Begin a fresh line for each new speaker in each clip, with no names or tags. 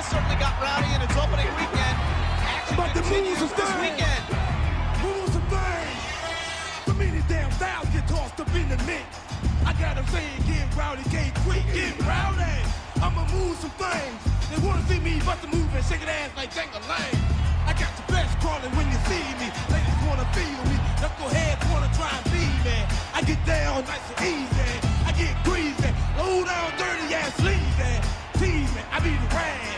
XFL certainly got rowdy in its opening weekend. Action
About to
continues
move
this weekend.
Move some things. So many damn fouls get tossed up in the mix. I gotta say it, get rowdy, get quick, get rowdy. I'ma move some things. They wanna see me bust a move and shake it ass like Jenga Lang. I got the best crawling when you see me. Ladies wanna feel me. Knuckleheads wanna try and be me. I get down nice and easy. I get greasy. Low down, dirty ass sleazy. Teasing, I be the rash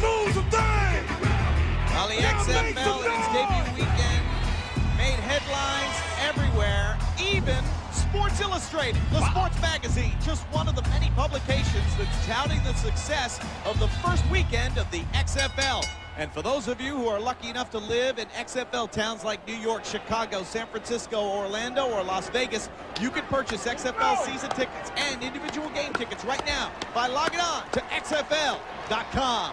Move some things.
Well, the
Now
XFL in its debut weekend made headlines everywhere, even Sports Illustrated, the sports magazine, just one of the many publications that's touting the success of the first weekend of the XFL. And for those of you who are lucky enough to live in XFL towns like New York, Chicago, San Francisco, Orlando, or Las Vegas, you can purchase XFL season tickets and individual game tickets right now by logging on to XFL.com.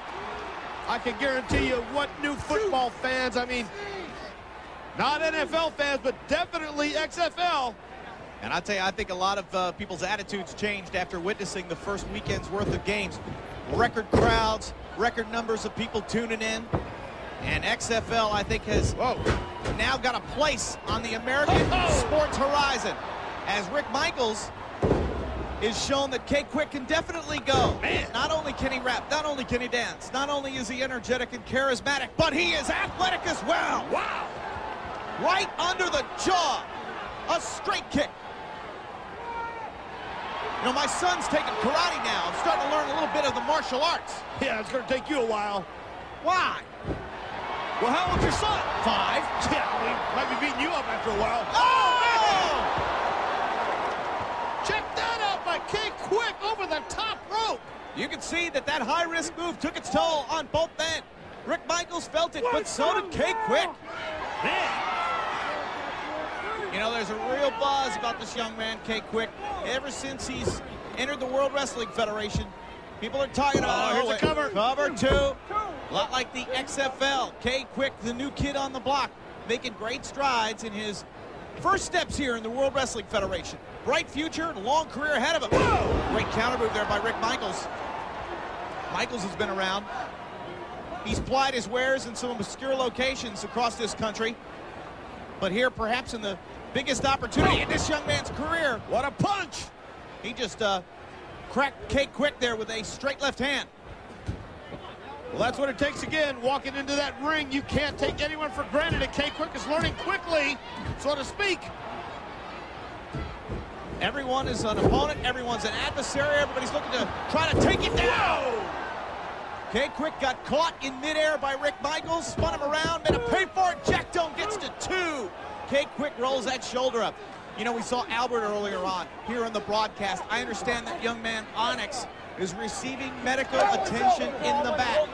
I can guarantee you what new football fans, I mean, not NFL fans, but definitely XFL.
And I tell you, I think a lot of uh, people's attitudes changed after witnessing the first weekend's worth of games. Record crowds, record numbers of people tuning in. And XFL, I think, has
Whoa.
now got a place on the American
Oh.
sports horizon. As Rick Michaels is shown that K-Kwik can definitely go.
Man.
Not only can he rap, not only can he dance, not only is he energetic and charismatic, but he is athletic as well.
Wow.
Right under the jaw. A straight kick. You know, my son's taking karate now. I'm starting to learn a little bit of the martial arts.
Yeah, it's going to take you a while.
Why?
Well, how old's your son?
Five.
Yeah, we might be beating you up after a while.
Oh!
Check that out by K Kwik over the top rope.
You can see that that high-risk move took its toll on both men. Rick Michaels felt it, but so did K Kwik.
Man,
You know, there's a real buzz about this young man, K Kwik. Ever since he's entered the World Wrestling Federation, people are talking about
Oh, here's oh,
a
cover.
Cover two. A lot like the XFL. K Kwik, the new kid on the block, making great strides in his first steps here in the World Wrestling Federation. Bright future and long career ahead of him. Great counter move there by Rick Michaels. Michaels has been around. He's plied his wares in some obscure locations across this country. But here, perhaps in the biggest opportunity in this young man's career,
what a punch.
he just uh, cracked K Kwik there with a straight left hand.
Well, that's what it takes again. Walking into that ring, you can't take anyone for granted. And K Kwik is learning quickly, so to speak.
Everyone is an opponent. Everyone's an adversary. Everybody's looking to try to take it down. K Kwik got caught in midair by Rick Michaels, spun him around, made a pay for it. Jack Doan gets to two. K Kwik rolls that shoulder up. You know, we saw Albert earlier on here on the broadcast. I understand that young man, Onyx, is receiving medical attention in the back.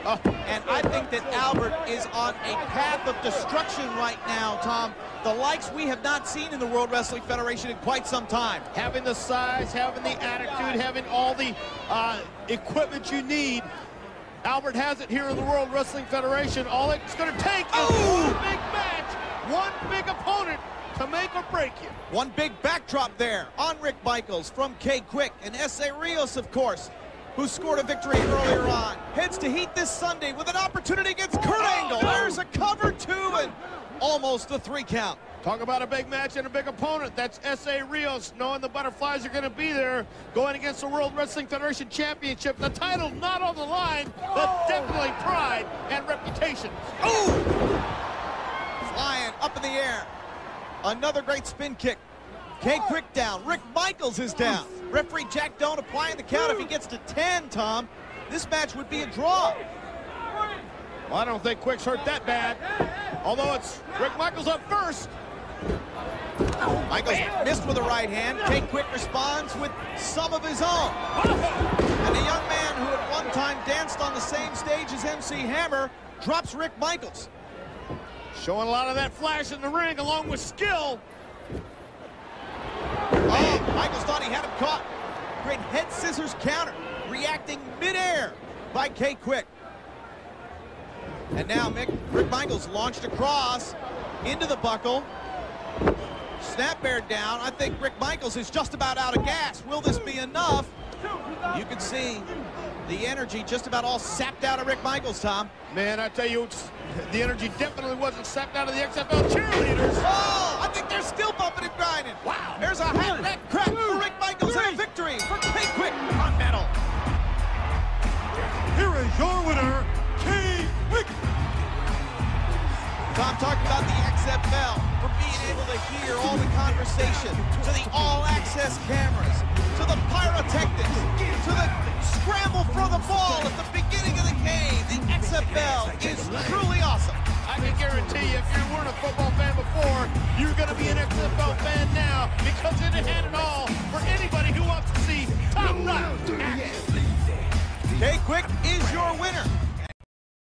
And I think that Albert is on a path of destruction right now, Tom. The likes we have not seen in the World Wrestling Federation in quite some time.
Having the size, having the attitude, having all the uh, equipment you need. Albert has it here in the World Wrestling Federation. All it's going to take is
Oh!
one big match, one big opponent to make or break you.
One big backdrop there on Rick Michaels from K Kwik and Essa Rios, of course, who scored a victory earlier on. Heads to Heat this Sunday with an opportunity against oh, Kurt Angle. There's a cover two and almost a three count.
Talk about a big match and a big opponent. That's Essa Rios, knowing the Butterflies are going to be there, going against the World Wrestling Federation Championship. The title not on the line, but oh. definitely pride and reputation.
Ooh! Flying up in the air. Another great spin kick. K Kwik down. Rick Michaels is down. Referee Jack Doan applying the count. If he gets to 10, Tom, this match would be a draw.
Well, I don't think Kwik's hurt that bad. Although it's Rick Michaels up first.
Michaels missed with a right hand. K Kwik responds with some of his own. And the young man who at one time danced on the same stage as MC Hammer drops Rick Michaels.
Showing a lot of that flash in the ring along with skill.
Caught. Great head scissors counter. Reacting midair by K Kwik. And now Mick, Rick Michaels launched across into the buckle. Snapmare down. I think Rick Michaels is just about out of gas. Will this be enough? You can see the energy just about all sapped out of Rick Michaels, Tom.
Man, I tell you, the energy definitely wasn't sapped out of the XFL cheerleaders.
Oh, I think they're still bumping and grinding. Wow. There's a hat rack crack
is your winner, K-Kwik.
Tom talked about the XFL, from being able to hear all the conversation, to the all-access cameras, to the pyrotechnics, to the scramble for the ball at the beginning of the game. The XFL is truly awesome.
I can guarantee you, if you weren't a football fan before, you're going to be an XFL fan now because it had it all for anybody who wants to see top-notch action.
K-Kwik is your winner.